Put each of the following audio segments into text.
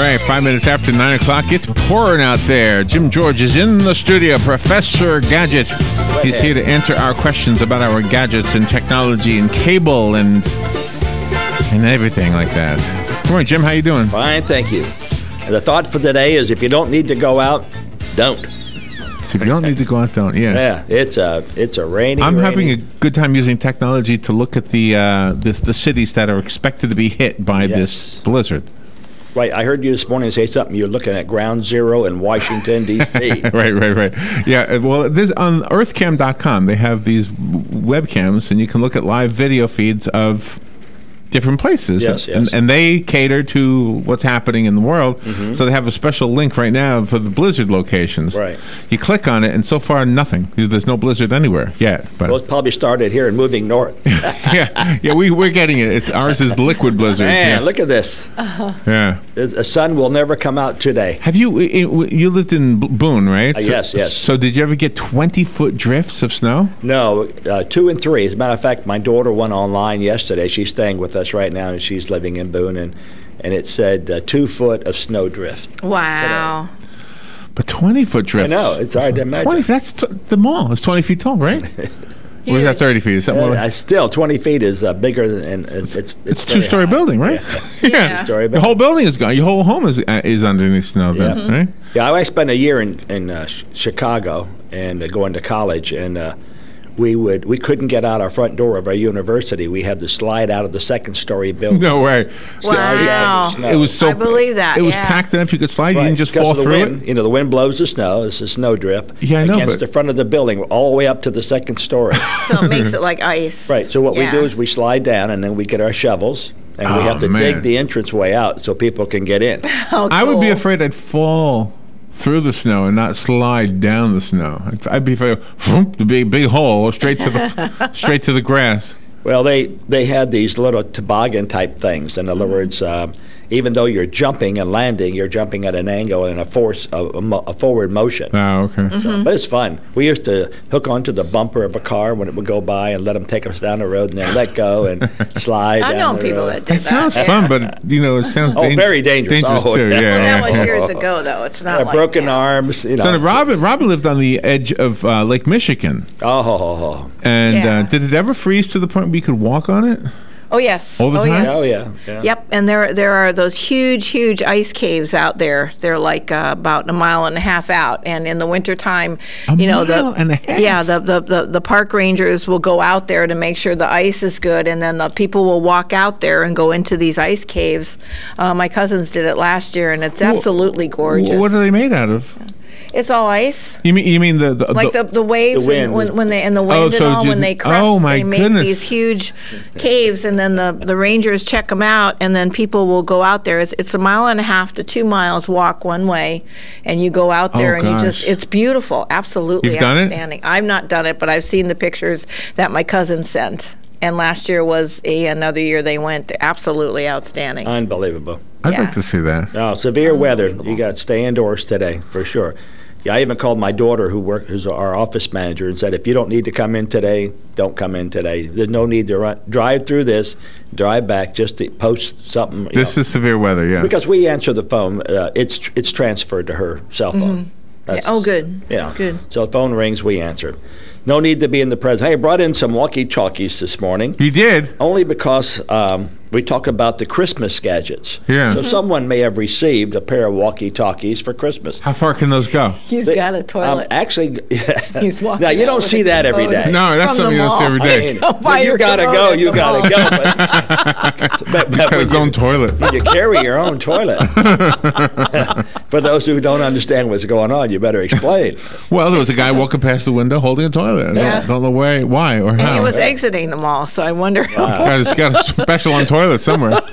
right, five minutes after nine o'clock. It's pouring out there. Jim George is in the studio. Professor Gadget. He's here to answer our questions about our gadgets and technology and cable and and everything like that. Good morning, Jim. How you doing? Fine, thank you. And the thought for today is if you don't need to go out, don't. So if you don't need to go out, don't. Yeah. Yeah, it's a it's a rainy. I'm having a good time using technology to look at the uh, the, the cities that are expected to be hit by this blizzard. Right. I heard you this morning say something. You're looking at Ground Zero in Washington D.C. right, right, right. Yeah. uh, Well, this on Earthcam.com they have these webcams, and you can look at live video feeds of different places. Yes, And, yes. and they cater to what's happening in the world. Mm-hmm. So they have a special link right now for the blizzard locations. Right. You click on it, and so far nothing. There's no blizzard anywhere yet. But well, it's probably started here and moving north. yeah, yeah, we we're getting it. It's ours is liquid blizzard. Man, yeah. look at this. yeah. The sun will never come out today. Have you you lived in Boone, right? Uh, yes, yes. So did you ever get twenty foot drifts of snow? No, uh, two and three. As a matter of fact, my daughter went online yesterday. She's staying with us right now, and she's living in Boone, and and it said uh, two foot of snow drift. Wow. But twenty foot drifts. know, it's hard to imagine. Twenty. That's t- the mall. It's twenty feet tall, right? or is that thirty feet? Is something Uh, like still, 20 feet is uh, bigger than, and it's it's It's a two story high. building, right? Yeah. Story Your whole building is gone. Your whole home is uh, is underneath snow, then, Yeah. right? Yeah, I spent a year in in uh, Chicago and uh, going to college, and uh, we would we couldn't get out our front door of our university. We had to slide out of the second story building. No way. Slide out in the Wow. It was so. I believe that, It was yeah. packed enough you could slide. You Right, didn't just because fall through wind. it. You know, the wind blows the snow. It's a snow drift Yeah, I know, against the front of the building, all the way up to the second story. So it makes it like ice. right. So what Yeah. we do is we slide down, and then we get our shovels, and we Oh, have to man. dig the entrance way out so people can get in. Oh, I would be afraid I'd fall through the snow and not slide down the snow. I'd, I'd be afraid, of, the big big hole straight to the straight to the grass. Well, they they had these little toboggan type things. In other words, um, even though you're jumping and landing, you're jumping at an angle and a force, a, a, mo- a forward motion. Oh, okay. Mm-hmm. So, but it's fun. We used to hook onto the bumper of a car when it would go by and let them take us down the road and then let go and slide. I've known people road. that did That sounds yeah. fun, but you know, it sounds Oh, dang- very dangerous. Dangerous Oh, too. yeah. Yeah. Well, that was years ago, though. It's not Uh, like broken now. arms. You know. So Robin, Robin lived on the edge of uh, Lake Michigan, Oh, ho, ho, ho. and Yeah. uh, did it ever freeze to the point we could walk on it? Oh yes. All the oh, time? Yes. oh yeah. yeah. Yep, and there there are those huge, huge ice caves out there. They're like uh, about a mile and a half out, and in the wintertime, A you know the and a half? yeah the, the the the park rangers will go out there to make sure the ice is good, and then the people will walk out there and go into these ice caves. Uh, my cousins did it last year, and it's absolutely gorgeous. What are they made out of? It's all ice. You mean you mean the, the like the, the waves The and when, when they and the oh, wind Oh, and all it's when they crest oh, my they make goodness. these huge caves and then the, the rangers check them out and then people will go out there it's, it's a mile and a half to two miles walk one way and you go out there Oh, and you just it's beautiful absolutely You've done it? outstanding I've not done it but I've seen the pictures that my cousin sent and last year was a another year they went absolutely outstanding Unbelievable. I'd yeah. like to see that. Oh, severe weather. You got to stay indoors today for sure. Yeah, I even called my daughter, who work, who's our office manager, and said, if you don't need to come in today, don't come in today. There's no need to run, drive through this, drive back, just to post something. you This know. is severe weather, yes. because we answer the phone. Uh, it's it's transferred to her cell phone. That's- oh, good. Yeah. Good. So the phone rings, we answer. No need to be in the presence. Hey, I brought in some walkie-talkies this morning you did. only because um, we talk about the Christmas gadgets. Yeah. So someone may have received a pair of walkie-talkies for Christmas. How far can those go? he's They- got a Um, toilet actually, He's walking now you don't see that every day. No, that's From something you don't see every day. I mean, Go you gotta go, you gotta go. But, but, He's but got when his you- own toilet. you carry your own toilet. For those who don't understand what's going on, you better explain. Well, there was a guy walking past the window holding a toilet. I Yeah. don't, don't know why, why or and he was exiting the mall so I wonder He's got a special on toilet somewhere.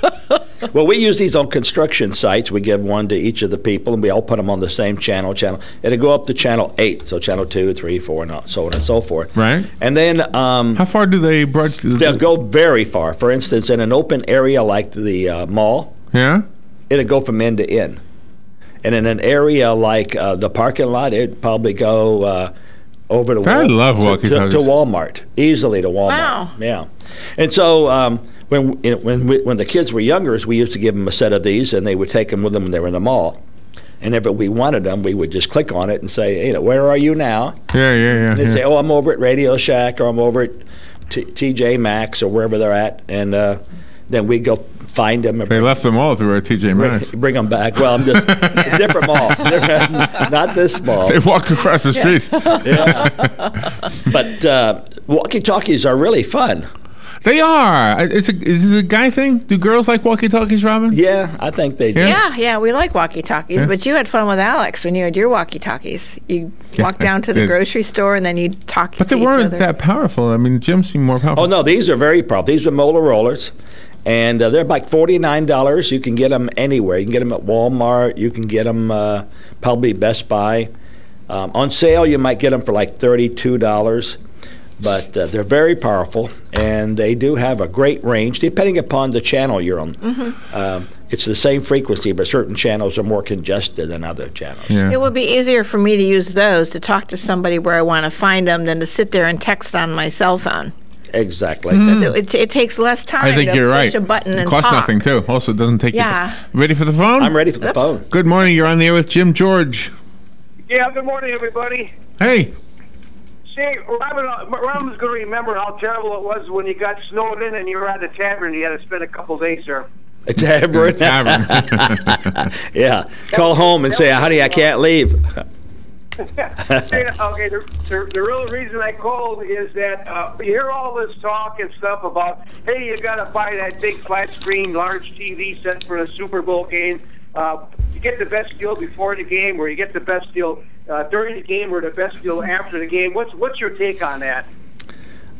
Well, we use these on construction sites. We give one to each of the people, and we all put them on the same channel. Channel it'll go up to channel eight, so channel two, three, four, and so on and so forth. Right. And then um, How far do they broadcast? they'll go very far. For instance, in an open area like the uh, mall, Yeah. it'll go from end to end. And in an area like uh, the parking lot, it'd probably go uh, over to, I Wal- love to- to, to Walmart, easily to Walmart. Wow. Yeah. And so um, when you know, when we, when the kids were younger, we used to give them a set of these, and they would take them with them when they were in the mall. And if we wanted them, we would just click on it and say, you know, where are you now? Yeah, yeah, yeah. And they'd yeah. say, oh, I'm over at Radio Shack or I'm over at T- TJ Maxx or wherever they're at, and uh, then we'd go find them. they left them all through our TJ Maxx. bring, bring them back. Well, I'm just different mall, different, not this mall. They walked across the street. But uh, walkie-talkies are really fun. They are. It's a, is this a guy thing? Do girls like walkie talkies, Robin? Yeah, I think they do. Yeah. Yeah, yeah, we like walkie talkies, but you had fun with Alex when you had your walkie talkies. You Yeah, walked down to the grocery store and then you talk. But they each weren't other. that powerful. I mean, Jim seemed more powerful. Oh no, these are very powerful. These are Motorola's, and uh, they're like forty nine dollars. You can get them anywhere. You can get them at Walmart. You can get them uh, probably Best Buy. Um, on sale, you might get them for like thirty two dollars. But uh, they're very powerful, and they do have a great range, depending upon the channel you're on. Um, it's the same frequency, but certain channels are more congested than other channels. Yeah. It would be easier for me to use those to talk to somebody where I want to find them than to sit there and text on my cell phone. Exactly. 'Cause It, it, it takes less time I think to you're push right. a button it and costs talk. nothing too. Also, it doesn't take. Yeah. You, ready for the phone? I'm ready for the phone. Good morning. You're on the air with Jim George. Yeah, good morning, everybody. Hey. Say, Robin, uh, Robin's going to remember how terrible it was when you got snowed in and you were at the tavern. You had to spend a couple days there. A tavern. Tavern. yeah. Call home and say, honey, I can't leave. Say, okay, the, the, the real reason I called is that uh, you hear all this talk and stuff about, hey, you got to buy that big flat screen, large TV set for the Super Bowl game. Uh, you get the best deal before the game, or you get the best deal uh, during the game, or the best deal after the game. What's what's your take on that?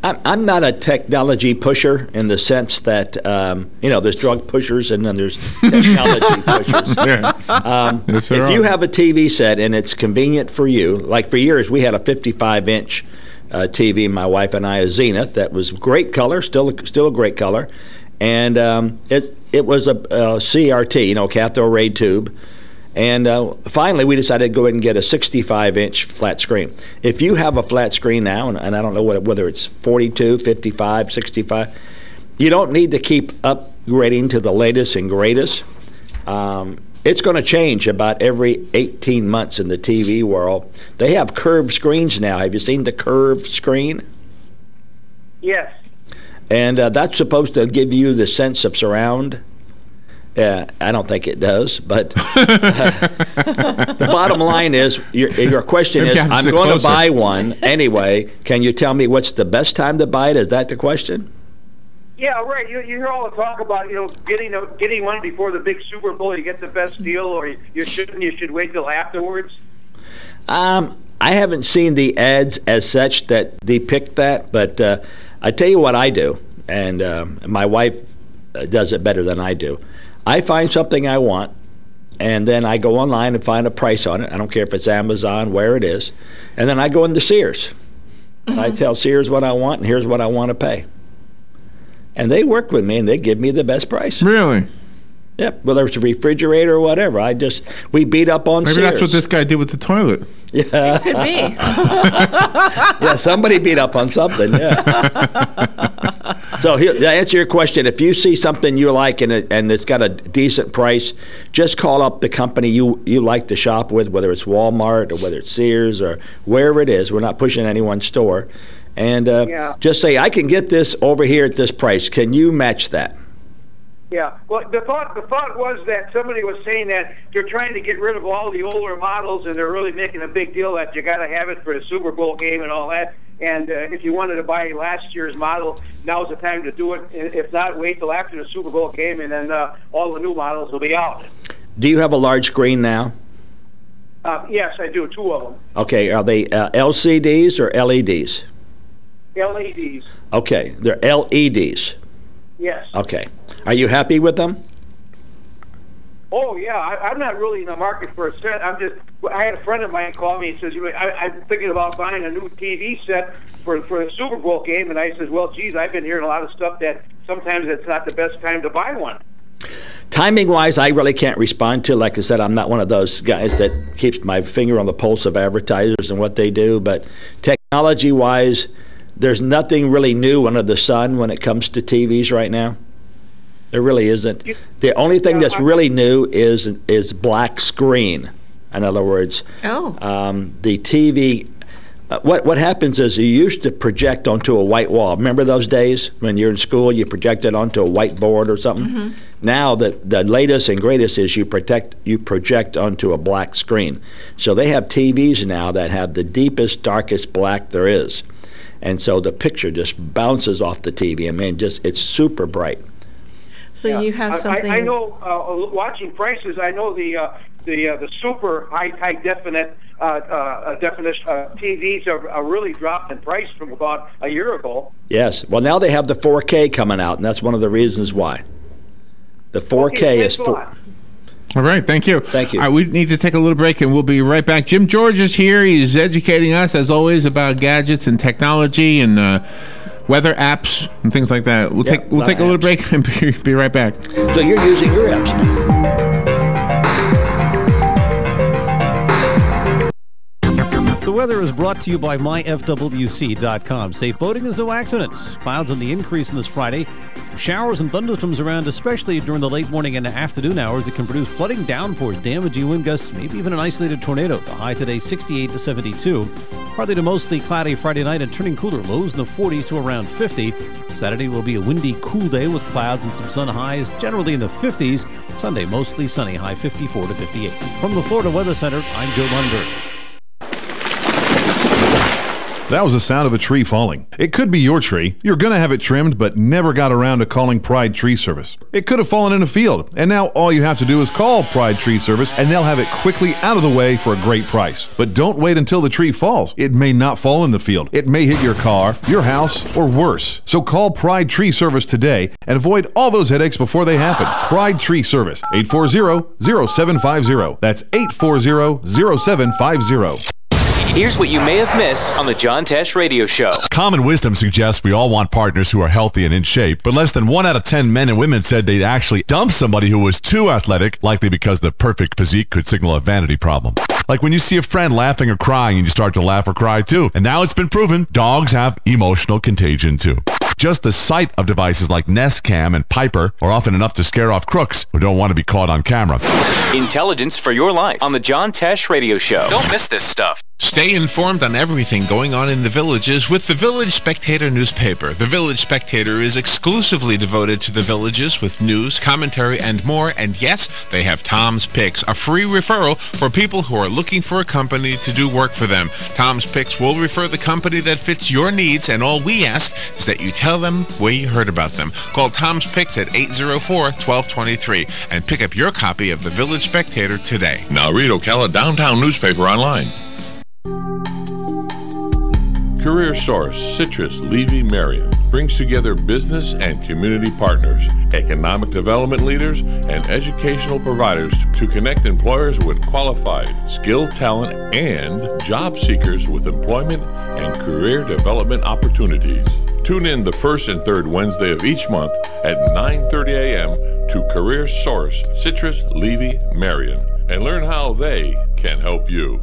I'm, I'm not a technology pusher in the sense that, um, you know, there's drug pushers and then there's technology pushers. yeah. Um, Yes, there if you have a TV set and it's convenient for you, like for years we had a 55 inch uh, TV, my wife and I, a Zenith that was great color, still still a great color, and um, it it was a, a CRT, you know, cathode ray tube. And uh, finally, we decided to go ahead and get a 65 inch flat screen. If you have a flat screen now, and, and I don't know what, whether it's 42, 55, 65, you don't need to keep upgrading to the latest and greatest. Um, it's going to change about every 18 months in the TV world. They have curved screens now. Have you seen the curved screen? Yes. And uh, that's supposed to give you the sense of surround. Yeah, I don't think it does, but the bottom line is your, your question Maybe is you have to I'm sit going to buy one anyway. Can you tell me what's the best time to buy it? Is that the question? Yeah, right. You, you hear all the talk about you know getting a, getting one before the big Super Bowl. You get the best deal, or you, you shouldn't. You should wait till afterwards. Um, I haven't seen the ads as such that depict that, but uh, I tell you what I do, and um my wife uh, does it better than I do. I find something I want, and then I go online and find a price on it. I don't care if it's Amazon, where it is, and then I go into Sears. And I mm-hmm. tell Sears what I want, and here's what I want to pay. And they work with me, and they give me the best price. Really? Yep, whether it's a refrigerator or whatever. I just we beat up on Maybe Sears. that's what this guy did with the toilet. Yeah. Could be. yeah, somebody beat up on something. Yeah. so here, to answer your question, if you see something you like and it, and it's got a decent price, just call up the company you you like to shop with, whether it's Walmart or whether it's Sears or wherever it is. We're not pushing any one store, and uh, Yeah. just say I can get this over here at this price. Can you match that? Yeah. Well, the thought the thought was that somebody was saying that they're trying to get rid of all the older models, and they're really making a big deal that you got to have it for the Super Bowl game and all that. And uh, if you wanted to buy last year's model, now's the time to do it. And If not, wait till after the Super Bowl game, and then uh, all the new models will be out. Do you have a large screen now? Uh, yes, I do. Two of them. Okay, are they uh, LCDs or LEDs? LEDs. Okay, they're LEDs. Yes. Okay, are you happy with them? Oh yeah, I, I'm not really in the market for a set. I'm just. I had a friend of mine call me and says, "You know, I, "I'm thinking about buying a new TV set for for the Super Bowl game." And I says, "Well, geez, I've been hearing a lot of stuff that sometimes it's not the best time to buy one." Timing wise, I really can't respond to. Like I said, I'm not one of those guys that keeps my finger on the pulse of advertisers and what they do. But technology wise, there's nothing really new under the sun when it comes to TVs right now. There really isn't. The only thing that's really new is is black screen. In other words, Oh. um, the TV. Uh, what what happens is you used to project onto a white wall. Remember those days when you're in school, you projected onto a whiteboard or something. Now the the latest and greatest is you protect you project onto a black screen. So they have TVs now that have the deepest, darkest black there is, and so the picture just bounces off the TV. I mean, just it's super bright. So Yeah. you have something. I, I know. Uh, watching prices, I know the uh, the uh, the super high high definite uh, uh, definition uh, TVs are, are really dropped in price from about a year ago. Yes. Well, now they have the 4K coming out, and that's one of the reasons why. The 4K Okay, is thanks a for. All right, thank you. Thank you. All right, we need to take a little break, and we'll be right back. Jim George is here. He's educating us, as always, about gadgets and technology and uh, weather apps and things like that. We'll take we'll take a little break and be, be right back. so you're using your apps now. The weather is brought to you by myfwc.com. Safe boating is no accidents. Clouds on the increase on this Friday. Showers and thunderstorms around, especially during the late morning and afternoon hours. It can produce flooding downpours, damaging wind gusts, maybe even an isolated tornado. The high today 68 to 72. Partly to mostly cloudy Friday night and turning cooler. Lows in the 40s to around 50. Saturday will be a windy, cool day with clouds and some sun highs, generally in the 50s. Sunday mostly sunny, high 54 to 58. From the Florida Weather Center, I'm Joe Lundberg. That was the sound of a tree falling. It could be your tree. You're going to have it trimmed, but never got around to calling Pride Tree Service. It could have fallen in a field, and now all you have to do is call Pride Tree Service, and they'll have it quickly out of the way for a great price. But don't wait until the tree falls. It may not fall in the field. It may hit your car, your house, or worse. So call Pride Tree Service today and avoid all those headaches before they happen. Pride Tree Service, 840-0750. That's 840-0750. Here's what you may have missed on the John Tesh Radio Show. Common wisdom suggests we all want partners who are healthy and in shape, but less than one out of 10 men and women said they'd actually dump somebody who was too athletic, likely because the perfect physique could signal a vanity problem. Like when you see a friend laughing or crying and you start to laugh or cry too. And now it's been proven dogs have emotional contagion too. Just the sight of devices like Nest Cam and Piper are often enough to scare off crooks who don't want to be caught on camera. Intelligence for your life on the John Tesh Radio Show. Don't miss this stuff. Stay informed on everything going on in the villages with the Village Spectator newspaper. The Village Spectator is exclusively devoted to the villages with news, commentary, and more. And yes, they have Tom's Picks, a free referral for people who are looking for a company to do work for them. Tom's Picks will refer the company that fits your needs, and all we ask is that you tell them where you heard about them. Call Tom's Picks at 804-1223 and pick up your copy of the Village Spectator today. Now read Ocala Downtown newspaper online. Career Source Citrus Levy Marion brings together business and community partners, economic development leaders, and educational providers to connect employers with qualified, skilled talent and job seekers with employment and career development opportunities. Tune in the first and third Wednesday of each month at 9:30 a.m. to Career Source Citrus Levy Marion and learn how they can help you.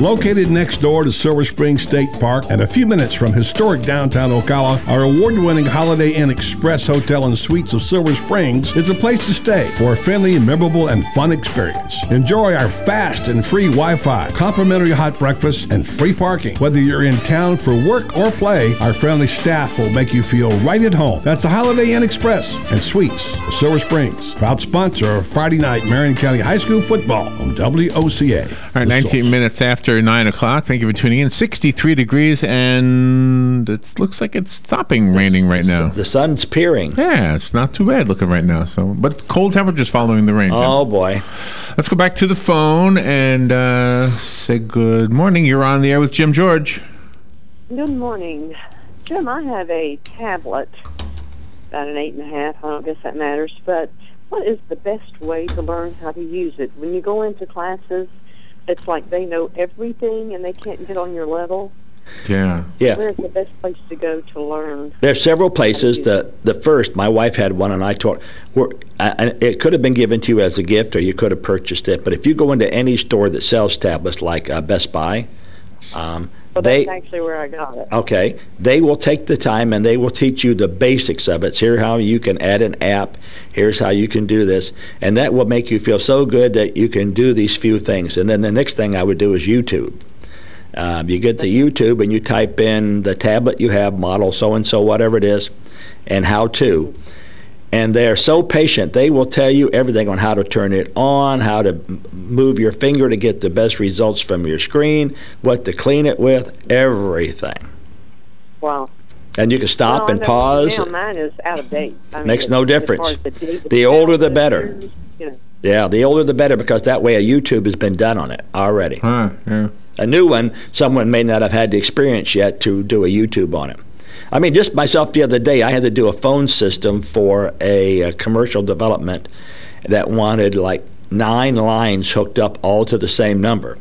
Located next door to Silver Springs State Park and a few minutes from historic downtown Ocala, our award winning Holiday Inn Express Hotel and Suites of Silver Springs is a place to stay for a friendly, memorable, and fun experience. Enjoy our fast and free Wi Fi, complimentary hot breakfast, and free parking. Whether you're in town for work or play, our friendly staff will make you feel right at home. That's the Holiday Inn Express and Suites of Silver Springs, proud sponsor of Friday night Marion County High School football on WOCA. All right, 19 minutes after 9 o'clock. Thank you for tuning in. 63 degrees, and it looks like it's stopping raining right now. The sun's peering. Yeah, it's not too bad looking right now. So, But cold temperatures following the rain. Jim. Oh boy. Let's go back to the phone and uh, say good morning. You're on the air with Jim George. Good morning. Jim, I have a tablet, about an eight and a half. I don't guess that matters. But what is the best way to learn how to use it? When you go into classes, it's like they know everything and they can't get on your level. Yeah. Yeah. Where's the best place to go to learn? There's several places. The the first, my wife had one, and I taught. We're, and it could have been given to you as a gift, or you could have purchased it. But if you go into any store that sells tablets, like uh, Best Buy, um, Well, they that's actually where I got it. Okay. They will take the time and they will teach you the basics of it. Here's how you can add an app. Here's how you can do this. And that will make you feel so good that you can do these few things. And then the next thing I would do is YouTube. Um, you get to YouTube and you type in the tablet you have, model so and so, whatever it is, and how to. And they're so patient, they will tell you everything on how to turn it on, how to move your finger to get the best results from your screen, what to clean it with, everything. Wow. And you can stop Well, and know pause. Now mine is out of date. I mean, Makes no difference. as the The older the better. pictures, You know, Yeah, the older the better because that way a YouTube has been done on it already. Huh, yeah. A new one, someone may not have had the experience yet to do a YouTube on it. I mean, just myself the other day, I had to do a phone system for a, uh commercial development that wanted like nine lines hooked up all to the same number.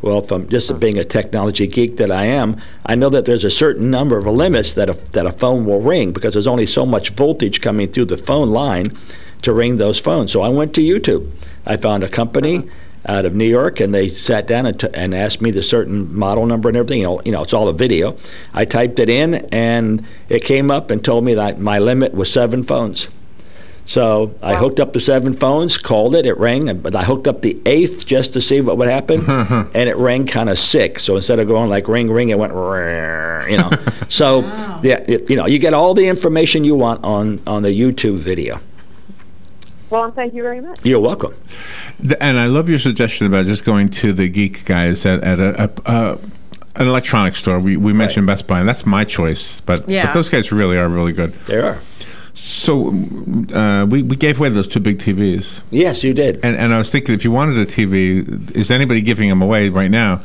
Well, from just being a technology geek that I am, I know that there's a certain number of limits that a, that a phone will ring because there's only so much voltage coming through the phone line to ring those phones. So I went to YouTube. I found a company out of New York, and they sat down and, t- and asked me the certain model number and everything. You know, you know, it's all a video. I typed it in, and it came up and told me that my limit was seven phones. So I hooked up the seven phones, called it, it rang, but I hooked up the eighth just to see what would happen, and it rang kind of sick. So instead of going like ring, ring, it went, you know. so yeah, it, you know, you get all the information you want on on the YouTube video. Well, and thank you very much. You're welcome. And I love your suggestion about just going to the geek guys at, at a, a, a an electronics store. We, we mentioned Best Buy, and that's my choice. But, Yeah. but those guys really are really good. They are. So uh, we, we gave away those two big TVs. Yes, you did. And, and I was thinking, if you wanted a TV, is anybody giving them away right now?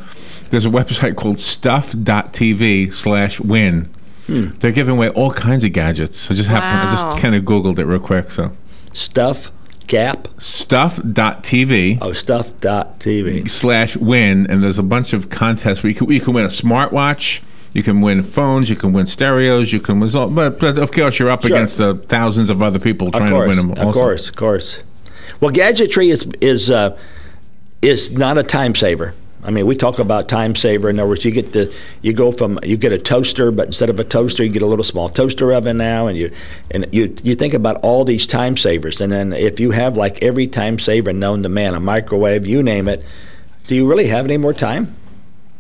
There's a website called stuff.tv slash win. Hmm. They're giving away all kinds of gadgets. I just happened, I just kind of Googled it real quick. So Stuff Gap. stuff.tv Oh, stuff.tv. slash win, and there's a bunch of contests where you can, you can win a smartwatch, you can win phones, you can win stereos, you can win, but, but of course you're up Sure. against the thousands of other people trying course, to win them. of course, of course. Well, gadgetry is is uh, is not a time saver. I mean, we talk about time saver. In other words, you get the you go from you get a toaster, but instead of a toaster, you get a little small toaster oven now, and you and you you think about all these time savers, and then if you have like every time saver known to man, a microwave, you name it, do you really have any more time?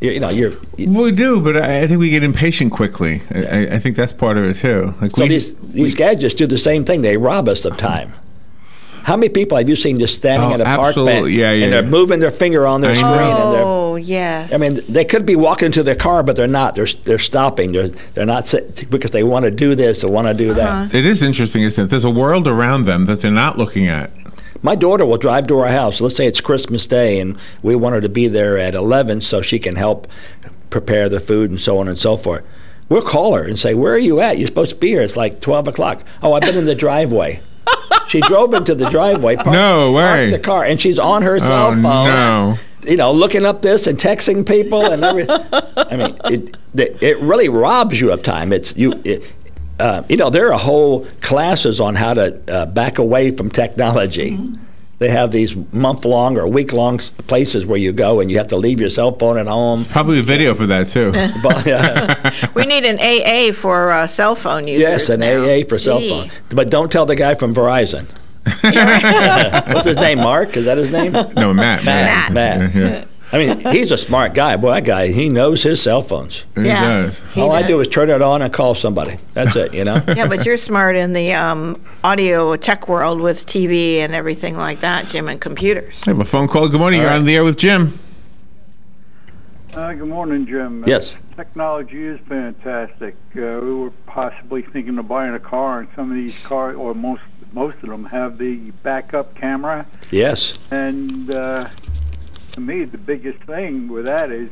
You, you know, you're Well, we do, but I, I think we get impatient quickly. I, I, I think that's part of it too. Like So we, these these gadgets do the same thing. They rob us of time. How many people have you seen just standing Oh, at a park bench Yeah, yeah, and they're yeah. moving their finger on their I screen know. and they're Oh, yes. I mean, they could be walking to their car, but they're not. They're they're stopping. They're they're not because they want to do this or want to do that. Uh-huh. it is interesting, isn't it? There's a world around them that they're not looking at. My daughter will drive to our house. Let's say it's Christmas Day, and we want her to be there at eleven so she can help prepare the food and so on and so forth. We'll call her and say, "Where are you at? You're supposed to be here. It's like twelve o'clock." Oh, I've been in the driveway. She drove into the driveway. Parked, No way. Parked the car, and she's on her cell oh phone. no! you know, looking up this and texting people and everything. I mean, it, it really robs you of time. It's you. It, uh, you know, there are whole classes on how to uh, back away from technology. They have these month long or week long places where you go and you have to leave your cell phone at home. It's Probably a video for that too. But, uh, we need an AA for uh, cell phone users. yes, an now. AA for cell phone. But don't tell the guy from Verizon. What's his name? Mark? Is that his name? No, Matt. Matt. Matt. Yeah, I mean, he's a smart guy. Boy, that guy, he knows his cell phones. he Yeah. does. He All I do is turn it on and call somebody. That's it, you know? yeah, but you're smart in the um, audio tech world with TV and everything like that, Jim, and computers. I have a phone call. Good morning. You're All right. on the air with Jim. Uh, good morning, Jim. Uh, Yes. technology is fantastic. Uh, we were possibly thinking of buying a car, and some of these cars, or most most of them, have the backup camera. Yes. And uh, to me, the biggest thing with that is,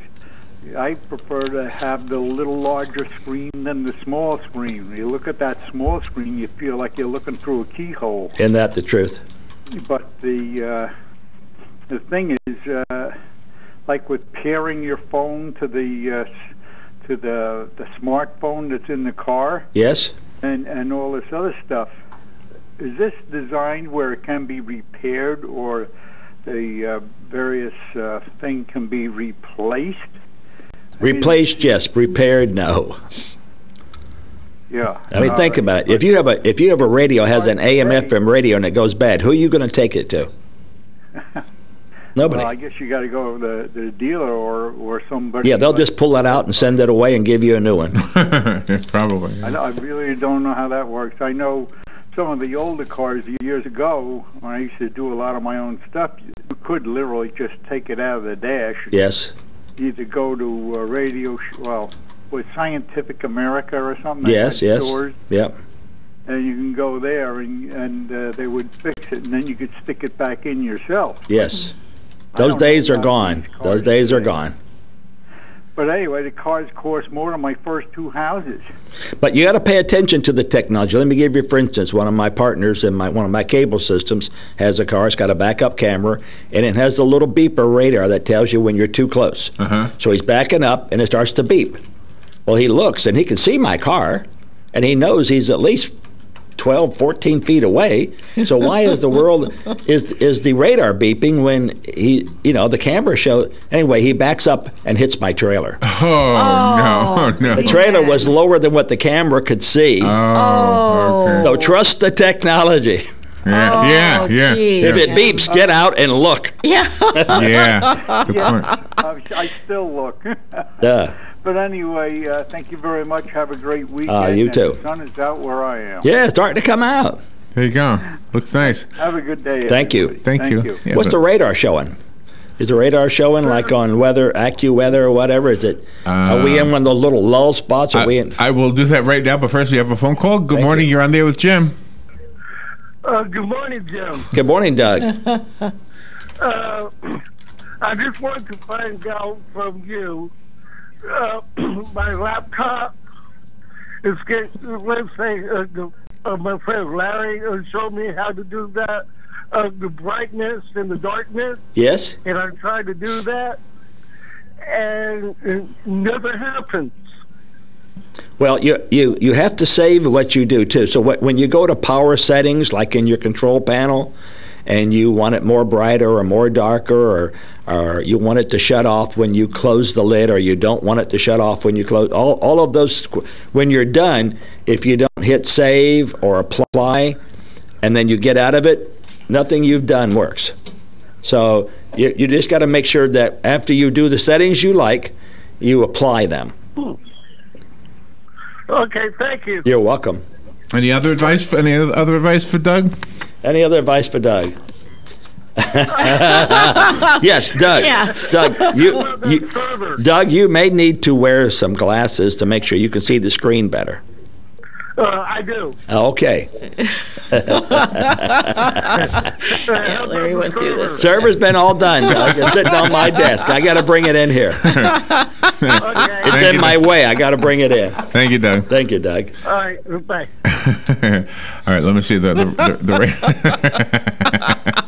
I prefer to have the little larger screen than the small screen. You look at that small screen, you feel like you're looking through a keyhole. Isn't that the truth? But the uh, the thing is, uh, like with pairing your phone to the uh, to the the smartphone that's in the car, Yes. and and all this other stuff. Is this designed where it can be repaired, or the uh, various uh, thing can be replaced? Replaced, yes. Repaired, no. Yeah. I mean, Uh, think about it. If you have a if you have a radio has an AM FM radio and it goes bad, who are you going to take it to? Nobody. Well, I guess you got to go to the, the dealer or, or somebody. Yeah, they'll just pull that out and send it away and give you a new one. Probably. I, I really don't know how that works. I know some of the older cars years ago when I used to do a lot of my own stuff. You could literally just take it out of the dash. Yes. Either go to a radio, sh- well, with Scientific America or something. Yes, yes. Stores, Yep. and you can go there and and uh, they would fix it, and then you could stick it back in yourself. Yes. Those don't know days are gone. Those days are gone. But anyway, the cars cost more than my first two houses. But you got to pay attention to the technology. Let me give you, for instance, one of my partners in my one of my cable systems has a car. It's got a backup camera, and it has a little beeper radar that tells you when you're too close. Uh-huh. So he's backing up, and it starts to beep. Well, he looks, and he can see my car, and he knows he's at least 12, 14 feet away. So why is the world is is the radar beeping when he you know the camera show anyway he backs up and hits my trailer. Oh, no, oh. no. The trailer was lower than what the camera could see. Oh, okay. So trust the technology. Yeah, oh, yeah, yeah. If it yeah. beeps, get out and look. Yeah. Yeah, good point. I, I still look. Yeah. But anyway, uh, thank you very much. Have a great weekend. Ah, you and too. The sun is out where I am. Yeah, it's starting to come out. There you go. Looks nice. Have a good day. Thank you. everybody. Thank you. Yeah, What's the radar showing? Is the radar showing like on weather, AccuWeather or whatever? Is it? are we in one of those little lull spots? Are we in? I will do that right now, but first we have a phone call. Good morning. You. are on there with Jim. Uh, good morning, Jim. Good morning, Doug. Uh, I just wanted to find out from you. Uh, my laptop It's getting, let's say, uh, the, uh, my friend Larry uh, showed me how to do that. Uh, the brightness and the darkness, Yes. and I tried to do that, and it never happens. Well, you you you have to save what you do too. So what, when you go to power settings, like in your control panel, and you want it more brighter or more darker, or or you want it to shut off when you close the lid, or you don't want it to shut off when you close. All all of those. When you're done, if you don't hit save or apply, and then you get out of it, nothing you've done works. So you, you just got to make sure that after you do the settings you like, you apply them. Okay, thank you. You're welcome. Any other advice? For, any other other advice for Doug? Any other advice for Doug? yes, Doug. Yes. Doug, you, you, Doug, you may need to wear some glasses to make sure you can see the screen better. Uh, I do. Okay. Larry went through this. Server's been all done, Doug. It's sitting on my desk. I got to bring it in here. it's Thank in you, my Doug. way. I got to bring it in. Thank you, Doug. Thank you, Doug. All right, bye. All right, let me see the the, the, the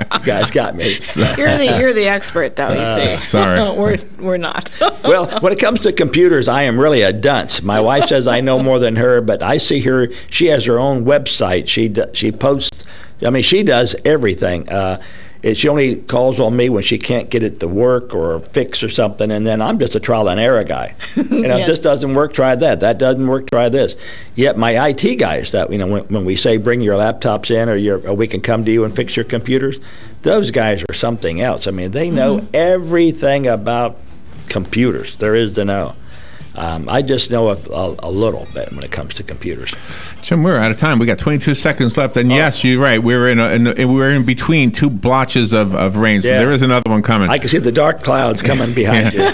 You guys got me. You're the you're the expert, though. You Uh, see. sorry. we're we're not. well, when it comes to computers, I am really a dunce. My wife says I know more than her, but I see her. She has her own website. She do, she posts. I mean, she does everything. Uh, it, she only calls on me when she can't get it to work or fix or something, and then I'm just a trial and error guy. You know, Yes. this doesn't work, try that. That doesn't work, try this. Yet my IT guys, that you know, when, when we say bring your laptops in or, your, or we can come to you and fix your computers, those guys are something else. I mean, they know mm-hmm. everything about computers there is to know. Um, I just know a, a, a little bit when it comes to computers. Jim, we're out of time. We got 22 seconds left, and yes, you're right. We're in, a, in a, we're in between two blotches of, of rain, so Yeah. there is another one coming. I can see the dark clouds coming behind you. All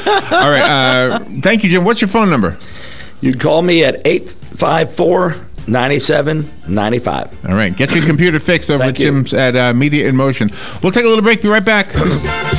right. Uh, thank you, Jim. What's your phone number? You can call me at 854 9795. All right. Get your computer fixed over at you. Jim's at uh, Media in Motion. We'll take a little break. Be right back.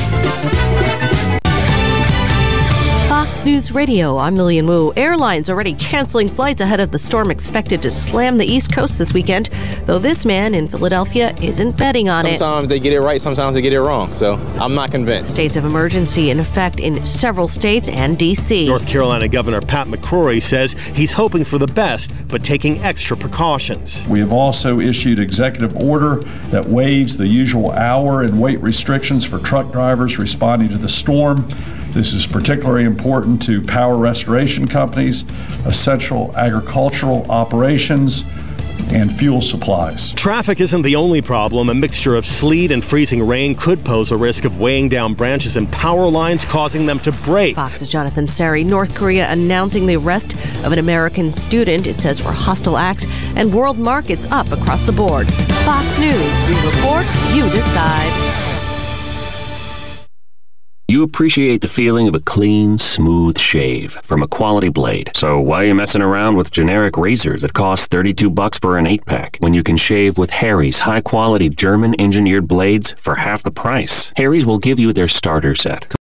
Fox News Radio, I'm Lilian Woo. Airlines already canceling flights ahead of the storm expected to slam the East Coast this weekend, though this man in Philadelphia isn't betting on it. Sometimes they get it right, sometimes they get it wrong. So I'm not convinced. States of emergency in effect in several states and D.C. North Carolina Governor Pat McCrory says he's hoping for the best, but taking extra precautions. We have also issued executive order that waives the usual hour and weight restrictions for truck drivers responding to the storm. This is particularly important to power restoration companies, essential agricultural operations, and fuel supplies. Traffic isn't the only problem. A mixture of sleet and freezing rain could pose a risk of weighing down branches and power lines, causing them to break. Fox's Jonathan Serrie. North Korea announcing the arrest of an American student, it says, for hostile acts, and world markets up across the board. Fox News. We report, you decide. You appreciate the feeling of a clean, smooth shave from a quality blade. So why are you messing around with generic razors that cost 32 bucks for an 8-pack when you can shave with Harry's high-quality German-engineered blades for half the price? Harry's will give you their starter set